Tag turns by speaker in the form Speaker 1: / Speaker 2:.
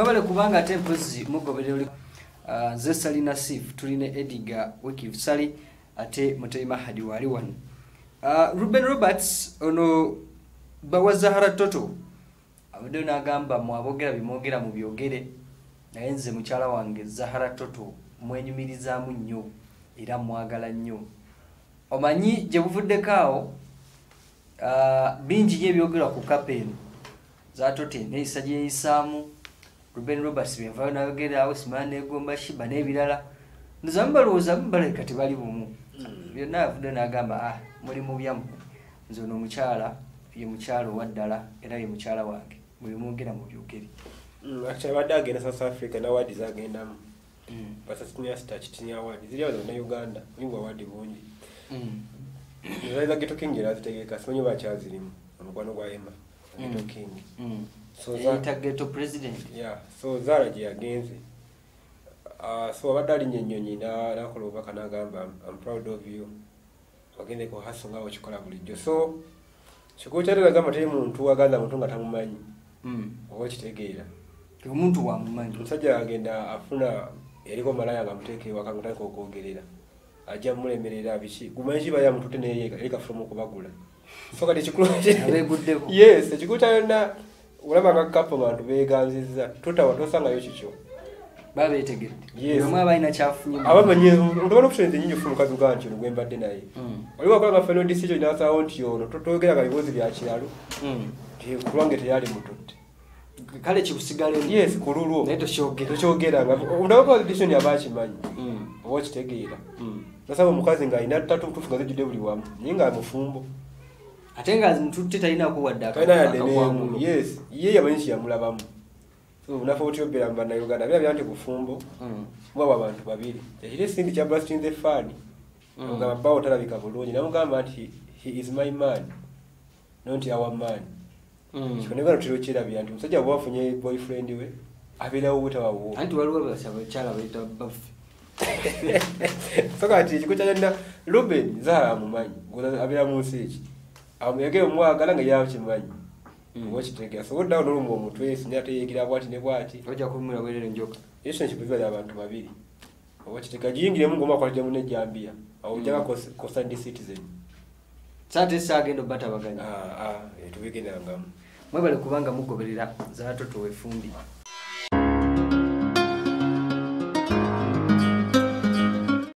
Speaker 1: mwebale kubanga ate mpozi mugoberera oli Ah, nze salina sif tulina ediga wikif sali ate mutebi mahadi wali wano. Ah, ruben roberts ono bawa zahara toto abaddeyo n'agamba mwabogera bimwogera mu byogere naye nze mukyala wange zahara toto mwenyumirizaamu nnyo era mwagala nnyo. Omanyi gye buvuddeko awo? Ah, bingi nyo ebyogerwa ku kapeeni zatote neeyisa gyeyisaamu ruben roberts byenvayo nayogeraawo simala negomba shiba n'ebirala. Ndoza mubalowooza mubalabika tebali bumu. Byonna yavudde n'agamba ah muli mu byammwe nze ono omukyala ye mukyala owa ddala era ye mukyala wange. Mwebimwogera mu byogere
Speaker 2: abadde agenda south africa nawadi zagendamu. Basasinya sita kitinya awadi ziri awo zonna uganda mulimu awadi bungi. Zaliza geto king era zitegeeka simanyi bakyazirimu omukwano gwa emma geto king. Za-
Speaker 1: eyita geto president.
Speaker 2: Yeah so zaala gye yagenze Ah, so abadde ennyonyi na- nakola obubaka n'agamba I'm proud of you. Wagende ku haso nga wekikola bulijjo. So kikulu kyate nagamba teri muntu aganza muntu nga tamumanyi oba okitegeera
Speaker 1: omuntu wamumanyi
Speaker 2: omusajja agenda afuna eriko malaya nga muteeka ewaka nga tandika okwogerera ajja mulemerera biki gumanyi kiba yamututte naye eri kafumu okubagula so kati ekikulu yes ekikulu kyayonna olaba nga kapo bantu beeganzizza totawa tosangayo kikyo.
Speaker 1: Baba beetegedde
Speaker 2: Yes.
Speaker 1: buli omu aba alina kyafunye mu-
Speaker 2: abamanyi olaba n'okusenza enyingi ofuna omukazi ogaa nti ono gwe mbadde naye oli wakola nga final decision nasalawo nti ono totogeranga bibuuzi bya kiralo
Speaker 1: Mm.
Speaker 2: nti kulwange teyali mututte
Speaker 1: kale kikusigalemu
Speaker 2: yes ku lulwo. Tokyogeranga onabakola decision yaba akimanyi?
Speaker 1: Mm.
Speaker 2: oba okitegeera? Nasaba omukazi ng'alina ttatu mutuufu nga zijjudde buli wamu naye nga mufumbo
Speaker 1: ate nga mututte talinako wadde
Speaker 2: yes ye yamanyi kiyamulabamu so nafe otyobera mu bannayuganda bira bya nti bufumbo.
Speaker 1: Mm.
Speaker 2: mwabo abantu babiri. Ekiri esindi kya brastinze faani
Speaker 1: Mm.
Speaker 2: ogamba bawo talabika bulungi. Namugamba nti he is my man not our man.
Speaker 1: Mm.
Speaker 2: kikonebano tiro kyerabira nti omusajja bwe wafunye boyfriend we abeerawo butawawo
Speaker 1: anti waliwo bakyala bayita baffe.
Speaker 2: So kati ekiko kyayonna ruben zaala amumanyi abeera mu nsi eki yagera omwagala nga yakimanyi
Speaker 1: Mm.
Speaker 2: oba kitegeera so oddawo nolumwa omutwe sinya teyegira bwati ne bwati.
Speaker 1: Ojja kumira bwerere enjoka
Speaker 2: yesu nekibuziba lya bantu babiri. Oba kitegeera giyingiremu ngoma akwatidemu nejambiya awo ojjaga kosandi citizen.
Speaker 1: Saate esaagenda obatabaganya
Speaker 2: tubigendangamu
Speaker 1: mwebale kubanga mugoberera zaatoto wefumbi